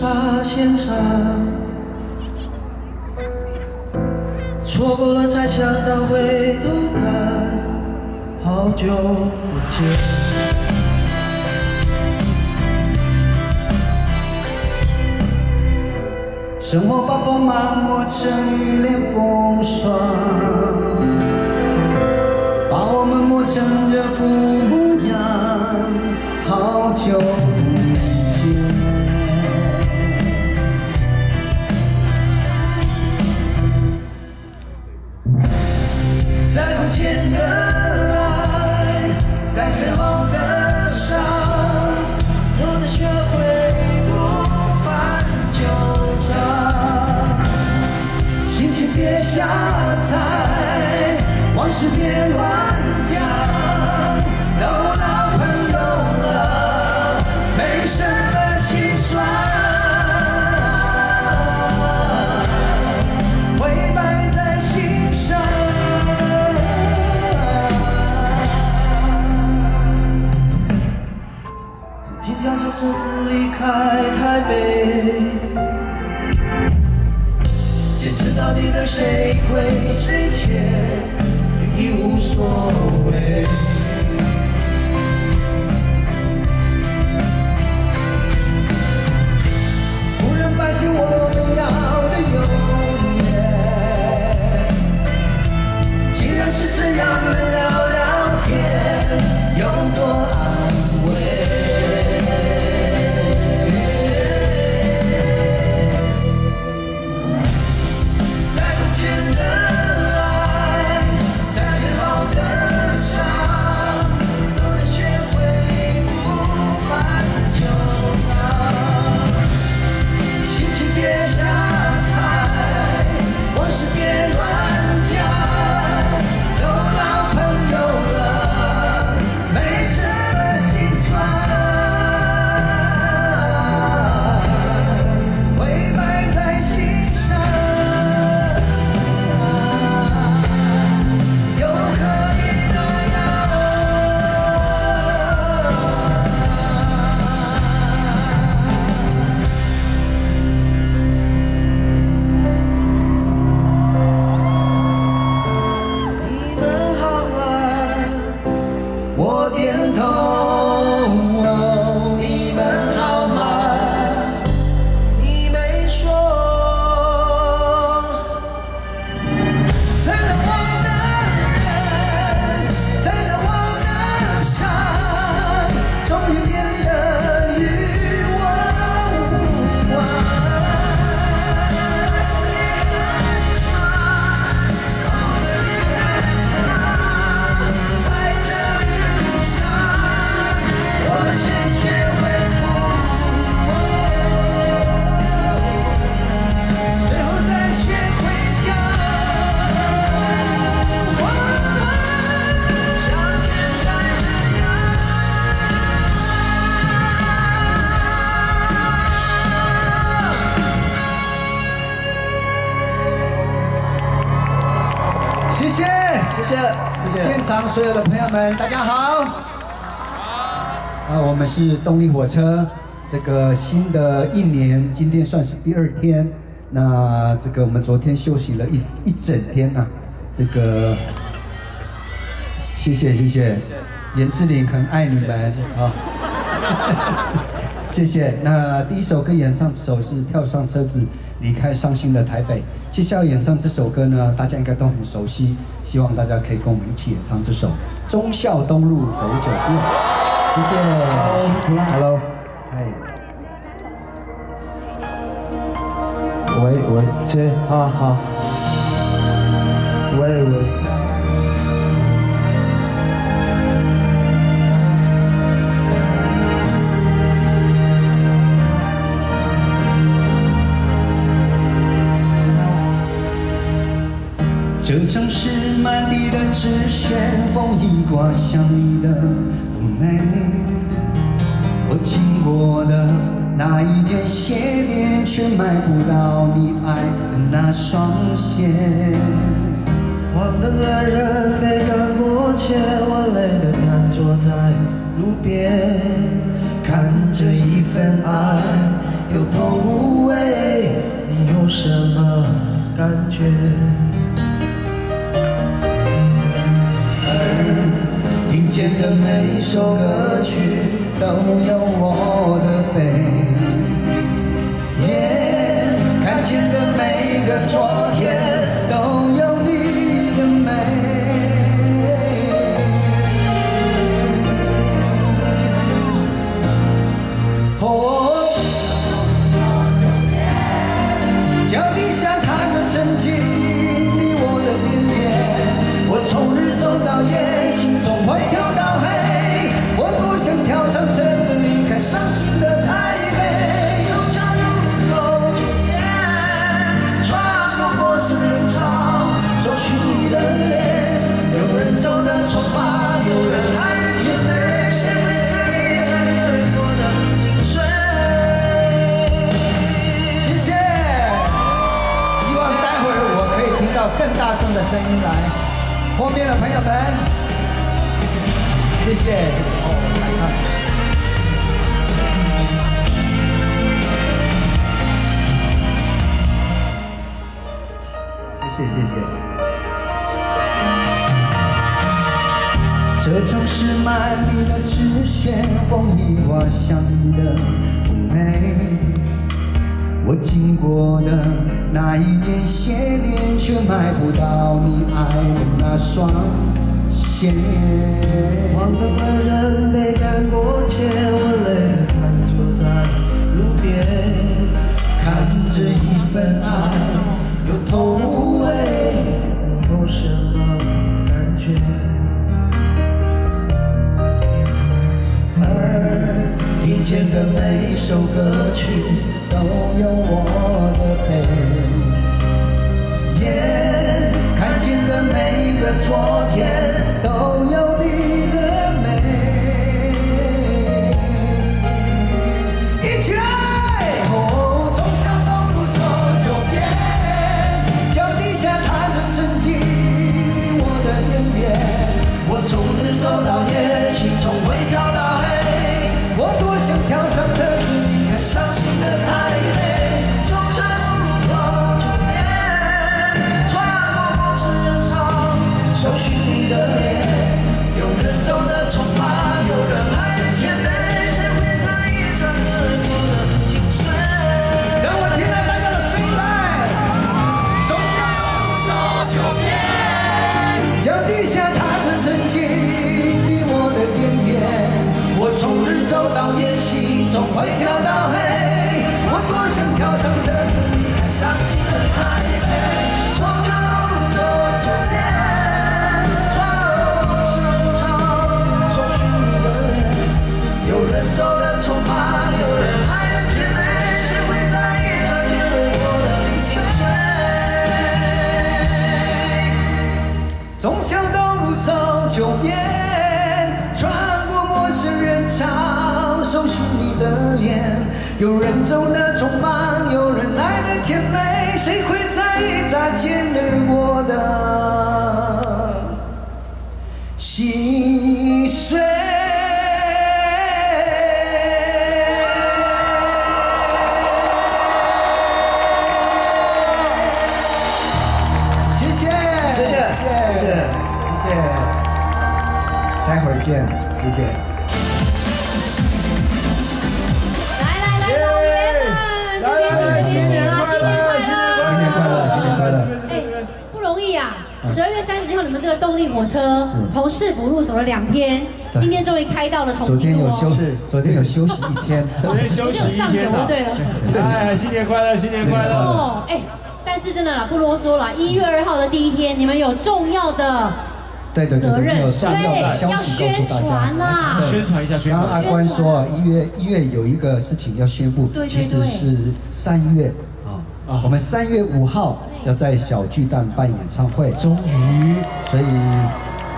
发现场，错过了才想到回头看，好久不见。生活把锋芒磨成一脸风霜，把我们磨成这副模样，好久往事别我点现场所有的朋友们，大家好。啊，我们是动力火车，这个新的一年，今天算是第二天。那这个我们昨天休息了一一整天啊，这个谢谢谢谢，严志玲很爱你们啊，谢谢。那第一首歌演唱这首是《跳上车子离开伤心的台北》，接下来演唱这首歌呢，大家应该都很熟悉，希望大家可以跟我们一起演唱这首《忠孝东路走九遍》，谢谢，辛苦啦，Hello，哎。喂喂，切，好好。喂喂。是旋，风一刮像你的妩媚。我经过的那一间鞋店，却买不到你爱的那双鞋。黄灯了，人没赶过街，我累得瘫坐在路边，看着一份爱有头无尾，你有什么感觉？你的每首歌曲都有我的悲。耶，看见的每个昨谢谢。哦，台上。谢谢谢谢。这城市满地的纸屑，风一刮像你的美。我经过的那一点鞋店，却买不到你爱的那双鞋。黄灯的人没赶过街，我累得瘫坐在路边，看着一份爱有头无尾，有什么感觉？而听见的每一首歌曲都有我的悲。耶，看见的每一个昨有人走的匆忙，有人来的甜美，谁会在意擦肩而过的？心碎？谢谢，谢谢，谢谢，谢谢，待会儿见，谢谢。十二月三十号，你们这个动力火车从市府路走了两天，今天终于开到了重庆路天有休哦。，昨天有休息一天，昨天休息一上天啊游就对了。哎，新年快乐，新年快乐！哦，哎，但是真的啦，不啰嗦了。一月二号的第一天，你们有重要的对对对对，责任，有重要的对，要消息告宣诉大家。传呐。宣传一下，宣刚刚阿传。关说啊，一月一月有一个事情要宣布对，对其实是三月我们三月五号要在小巨蛋办演唱会，终于，所以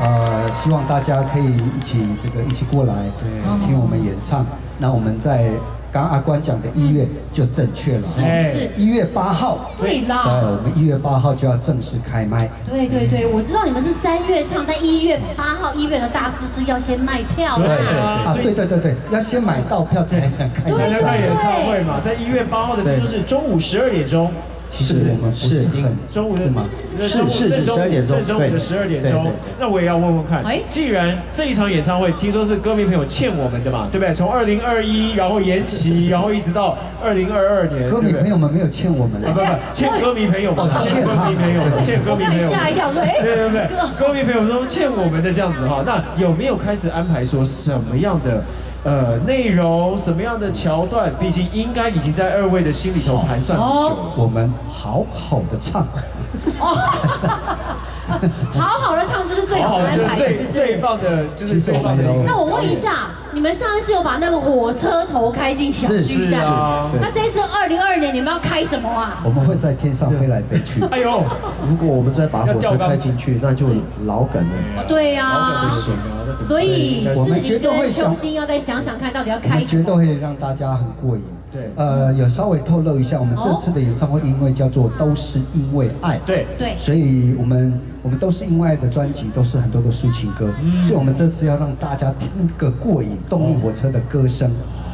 呃，希望大家可以一起这个一起过来对。听我们演唱。那我们在刚刚阿关讲的一月就正确了。是。一月八号，对啦。对，我。们一月八号就要正式开麦。对对对，我知道你们是三月唱，但一月八号一月的大师是要先卖票对。对。啦。啊，对对对对，要先买到票才能开演唱会。嘛，在一月八号的就是中午十二点钟，其实我们不是很中午的是吗？是是正中午12点钟正中午的十二点钟。那我也要问问看哎，既然这一场演唱会听说是歌迷朋友欠我们的嘛，对不对？从二零二一然后延期，然后一直到二零二二年，歌迷朋友们没有欠我们的，不，不，欠歌迷朋友们哦，欠歌迷朋友们，欠歌迷朋友吓一跳，对对对，哥歌迷朋友都欠我们的这样子哈，那有没有开始安排说什么样的呃内容，什么样的桥段？毕竟应该已经在二位的心里头盘算很久了。我们好好的唱。好好的唱就是最好的安排，是就是最不是？最棒的，就是最棒的一个。那我问一，下，你们上一次有把那个火车头开进小巨是蛋，啊，那这一次二零二二年你们要开什么啊？我们会在天上飞来飞去。哎呦，如果我们再把火车开进去，那就老梗了。对呀、老梗不行啊，那怎么所以我们绝对会想玲跟秀心要再想想看，到底要开什们绝对。会让大家很过瘾。对呃，有稍微透露一下，我们这次的演唱会因为叫做都是因为爱，对。对，所以我们我们都是因为爱的专辑都是很多的抒情歌，嗯。所以我们这次要让大家听个过瘾，动力火车的歌声，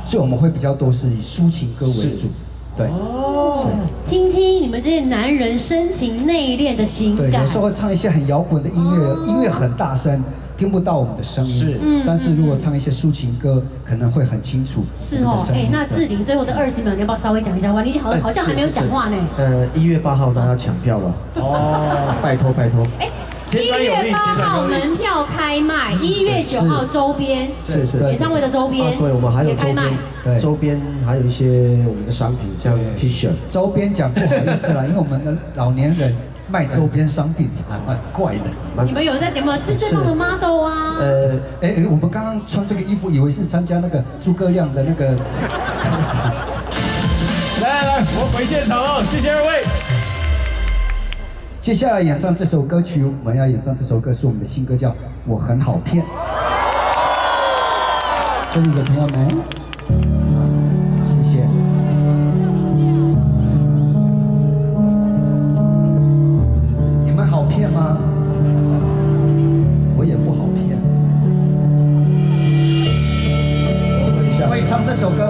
所以我们会比较多是以抒情歌为主，对。哦，听听你们这些男人深情内敛的情对，感有。时候会唱一些很摇滚的音乐，音乐很大声，听不到我们的声音。是嗯但是如果唱一些抒情歌，可能会很清楚。是哦，哎，那志玲最后的二十秒，你要不要稍微讲一下话？你好好像还没有讲话呢。呃，一月八号大家抢票了，哦，拜托拜托。哎，简一月八号门票开卖，一月九号周边，是是演唱会的周啊边，对，我们还有周边。，对周边还有一些我们的商品，像 T 恤。周边讲不好意思啦，因为我们的老年人卖周边商品还蛮怪的。你们有在有没有是最棒的 model 啊？呃，哎哎，我们刚刚穿这个衣服，以为是参加那个诸葛亮的那个。来来来，我们回现场哦，谢谢二位。接下来演唱这首歌曲，我们要演唱这首歌是我们的新歌，叫《我很好骗》。这里的朋友们，谢谢。你们好骗吗？我也不好骗。会唱这首歌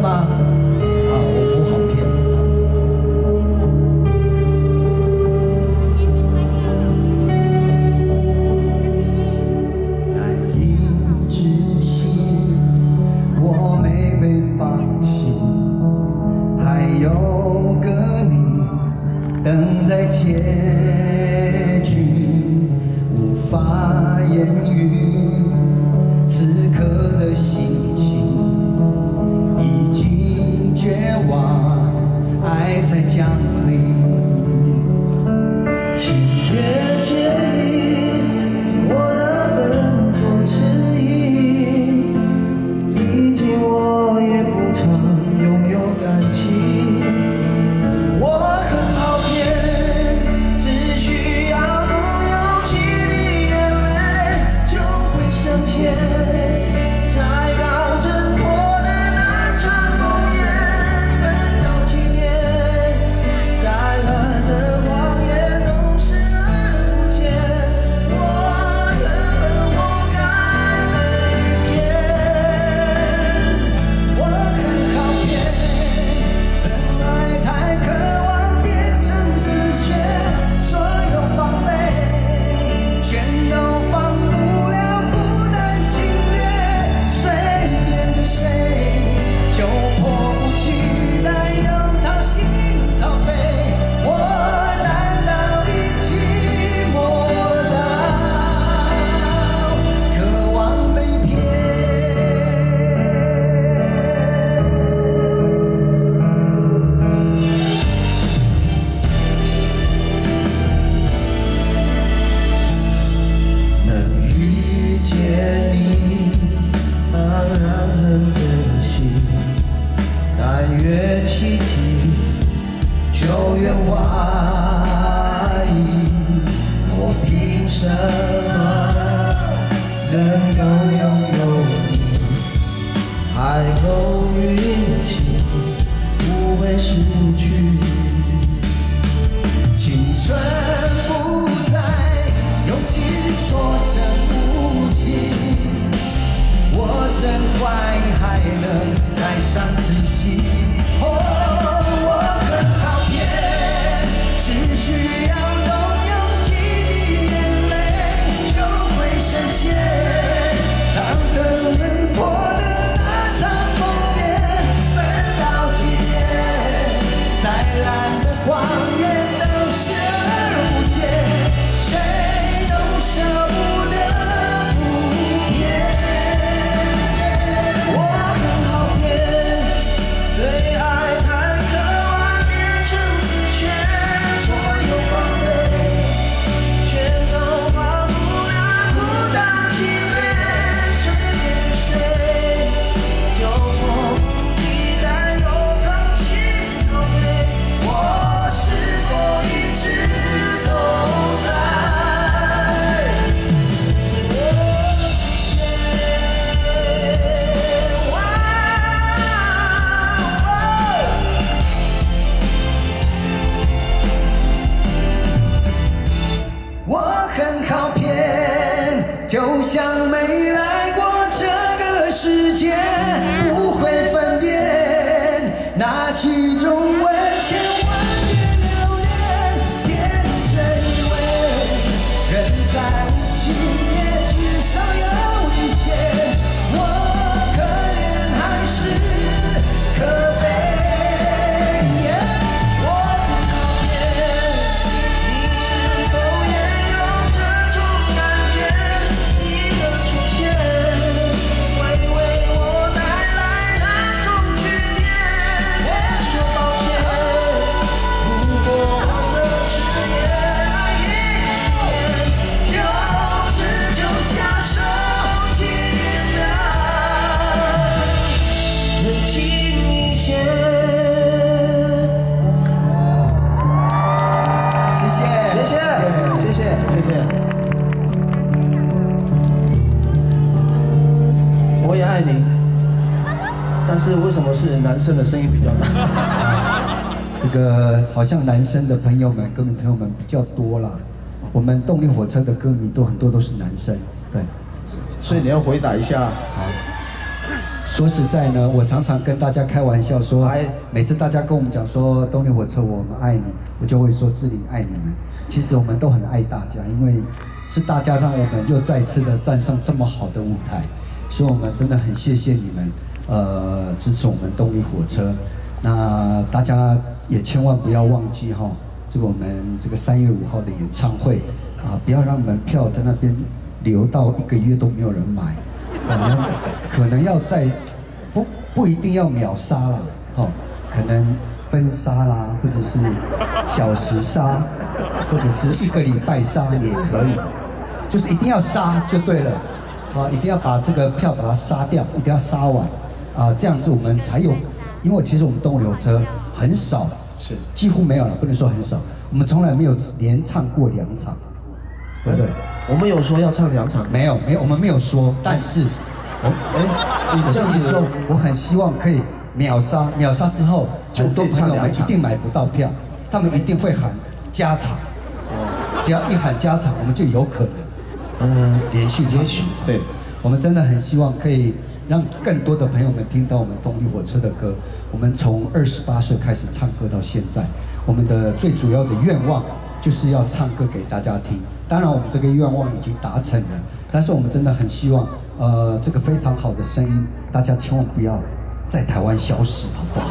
就愿望。像没了是男生的声音比较大？这个好像男生的朋友们、歌迷朋友们比较多啦。我们动力火车的歌迷都很多都是男生，对。所以你要回答一下。好，说实在呢，我常常跟大家开玩笑说，哎，每次大家跟我们讲说动力火车我们爱你，我就会说志玲爱你们。其实我们都很爱大家，因为是大家让我们又再次的站上这么好的舞台，所以我们真的很谢谢你们，呃，支持我们动力火车。那大家也千万不要忘记哈，这个我们这个三月五号的演唱会啊，不要让门票在那边留到一个月都没有人买，可能可能要在不不一定要秒杀啦，哦，可能分杀啦，或者是小时杀，或者是一个礼拜杀也可以，就是一定要杀就对了，啊，一定要把这个票把它杀掉，一定要杀完，啊，这样子我们才有，因为其实我们动物流车很少，是。几乎没有了，不能说很少，我们从来没有连唱过两场，对不对？我们有说要唱两场，没有，没有，我们没有说，但是，我哎，你这样一说，我很希望可以秒杀，秒杀之后，就很多朋友们一定买不到票，他们一定会喊加场，只要一喊加场，我们就有可能，嗯，连续唱也许两场对，我们真的很希望可以让更多的朋友们听到我们动力火车的歌。我们从二十八岁开始唱歌到现在，我们的最主要的愿望就是要唱歌给大家听。当然，我们这个愿望已经达成了，但是我们真的很希望，呃，这个非常好的声音，大家千万不要在台湾消失，好不好？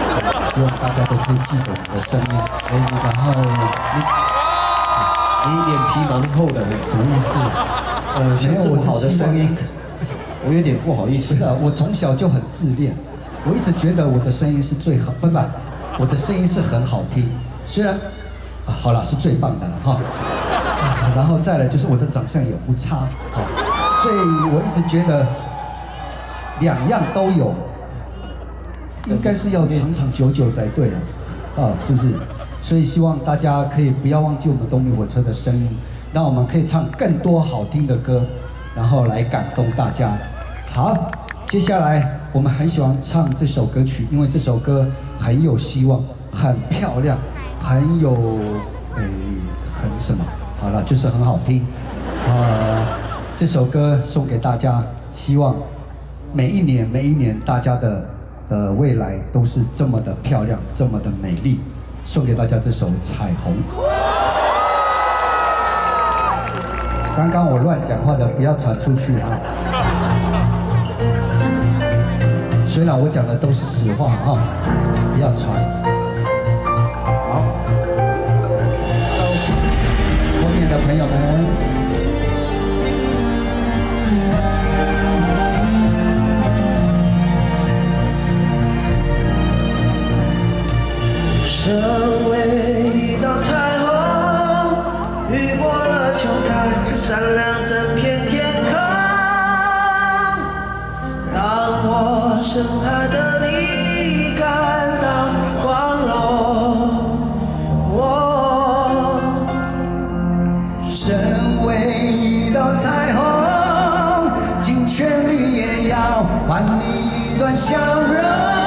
希望大家都可以记得我们的声音。哎，然后你你脸皮蛮厚的，什么意思？呃，没有我好的声音，我有点不好意思是。啊，我从小就很自恋，我一直觉得我的声音是最好，不不，我的声音是很好听，虽然好了是最棒的了哈、啊然后再来就是我的长相也不差，好、所以我一直觉得两样都有，应该是要长长久久才对啊，啊是不是？所以希望大家可以不要忘记我们动力火车的声音，让我们可以唱更多好听的歌，然后来感动大家。好，接下来我们很喜欢唱这首歌曲，因为这首歌很有希望，很漂亮，很有诶、很什么？好了，就是很好听。呃，这首歌送给大家，希望每一年每一年大家的呃未来都是这么的漂亮，这么的美丽。送给大家这首《彩虹》。刚刚我乱讲话的，不要传出去啊！虽然我讲的都是实话啊，不要传。好，后面的朋友们。身为一道彩虹，雨过了就该闪亮深爱的你感到光荣。我身为一道彩虹，尽全力也要还你一段笑容。